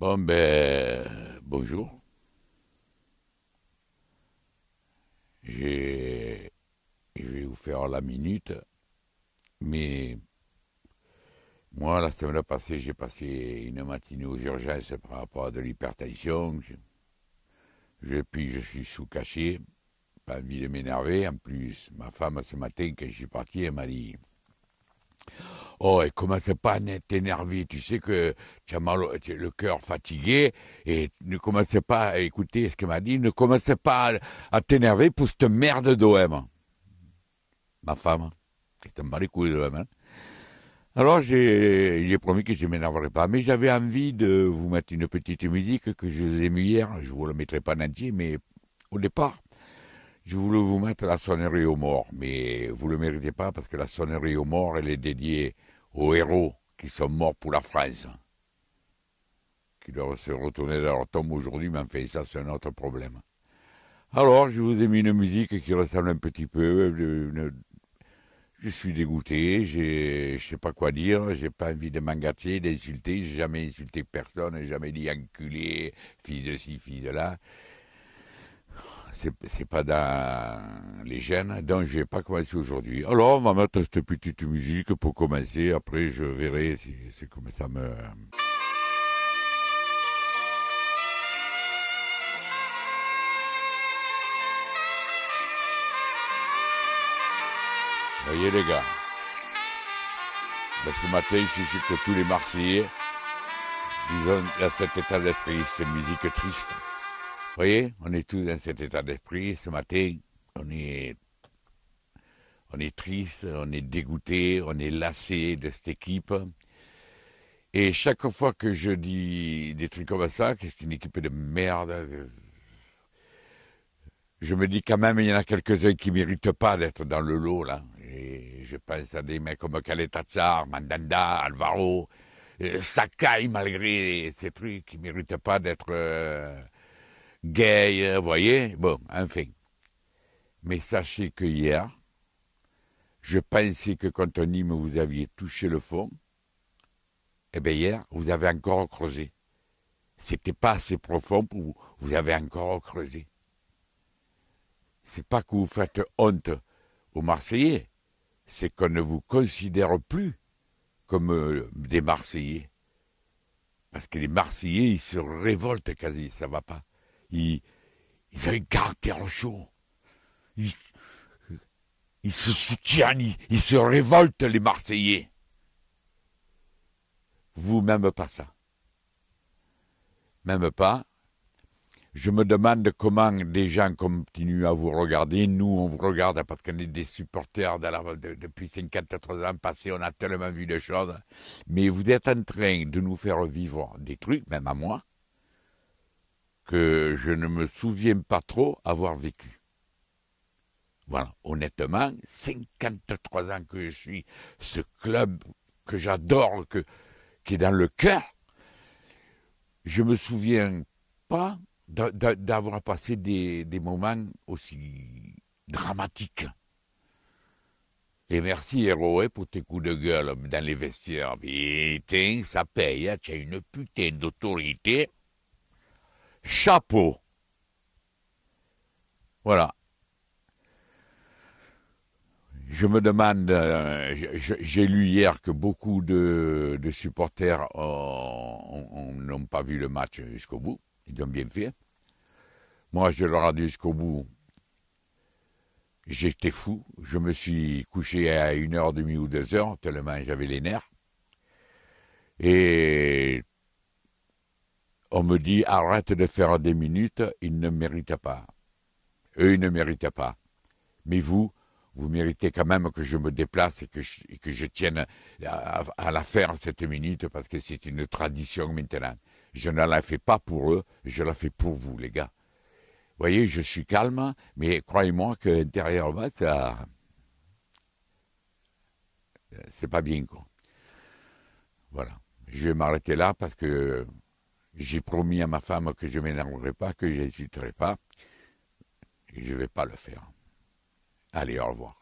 Bon, ben, bonjour. Je vais vous faire la minute, mais moi, la semaine passée, j'ai passé une matinée aux urgences par rapport à de l'hypertension. Je, puis, je suis sous cachet, pas envie de m'énerver. En plus, ma femme, ce matin, quand je suis parti, elle m'a dit Oh, et commence pas à t'énerver. Tu sais que tu as mal, le cœur fatigué et ne commencez pas à écouter ce qu'elle m'a dit. Ne commencez pas à, t'énerver pour cette merde d'OM. Ma femme, qui t'en bat les couilles de l'OM. hein. Alors j'ai promis que je ne m'énerverai pas, mais j'avais envie de vous mettre une petite musique que je vous ai mis hier. Je vous la mettrai pas en mais au départ, je voulais vous mettre la sonnerie aux morts, mais vous ne le méritez pas parce que la sonnerie aux morts, elle est dédiée aux héros qui sont morts pour la France, qui doivent se retourner dans leur tombe aujourd'hui, mais enfin ça c'est un autre problème. Alors je vous ai mis une musique qui ressemble un petit peu, euh, je suis dégoûté, je ne sais pas quoi dire, j'ai pas envie de m'engager, d'insulter, j'ai jamais insulté personne, jamais dit enculé, fille de ci, fille de là c'est pas dans les gènes, donc je vais pas commencer aujourd'hui. Alors on va mettre cette petite musique pour commencer, après je verrai si c'est comme ça me... Voyez les gars, ce matin je suis que tous les Marseillais, ont dans cet état d'esprit, c'est musique triste. Voyez, on est tous dans cet état d'esprit. Ce matin, on est, on est triste, on est dégoûté, on est lassé de cette équipe. Et chaque fois que je dis des trucs comme ça, que c'est une équipe de merde, je me dis quand même, il y en a quelques-uns qui ne méritent pas d'être dans le lot, là. Et je pense à des mecs comme Kaletatsar, Mandanda, Alvaro, euh, Sakai, malgré ces trucs, qui ne méritent pas d'être... euh, gay, vous voyez Bon, enfin. Mais sachez que hier, je pensais que quand on hymne, vous aviez touché le fond. Eh bien, hier, vous avez encore creusé. C'était pas assez profond pour vous. Vous avez encore creusé. C'est pas que vous faites honte aux Marseillais, c'est qu'on ne vous considère plus comme euh, des Marseillais. Parce que les Marseillais, ils se révoltent quasi, ça va pas. Ils, ont un caractère chaud. Ils, se soutiennent, ils, ils se révoltent, les Marseillais. Vous, même pas ça. Même pas. Je me demande comment des gens continuent à vous regarder. Nous, on vous regarde parce qu'on est des supporters de la- de- depuis 53 ans passés. On a tellement vu de choses. Mais vous êtes en train de nous faire vivre des trucs, même à moi, que je ne me souviens pas trop avoir vécu. Voilà, honnêtement, 53 ans que je suis ce club que j'adore, qui est dans le cœur, je me souviens pas d'a- d'a- d'avoir passé des, moments aussi dramatiques. Et merci, hein, pour tes coups de gueule dans les vestiaires. Putain, ça paye, hein, tu as une putain d'autorité. Chapeau. Voilà. Je me demande, euh, j'ai lu hier que beaucoup de, supporters ont- ont- n'ont pas vu le match jusqu'au bout. Ils ont bien fait. Moi, je leur ai dit jusqu'au bout. J'étais fou. Je me suis couché à une heure et demie ou deux heures, tellement j'avais les nerfs. Et on me dit arrête de faire des minutes, ils ne méritent pas. Eux, ils ne méritent pas. Mais vous, vous méritez quand même que je me déplace et que je, que tienne à, la faire cette minute parce que c'est une tradition maintenant. Je ne la fais pas pour eux, je la fais pour vous, les gars. Vous voyez, je suis calme, mais croyez-moi qu'intérieurement, ça. C'est pas bien, quoi. Voilà. Je vais m'arrêter là parce que j'ai promis à ma femme que je ne m'énerverai pas, que je n'hésiterai pas. Je ne vais pas le faire. Allez, au revoir.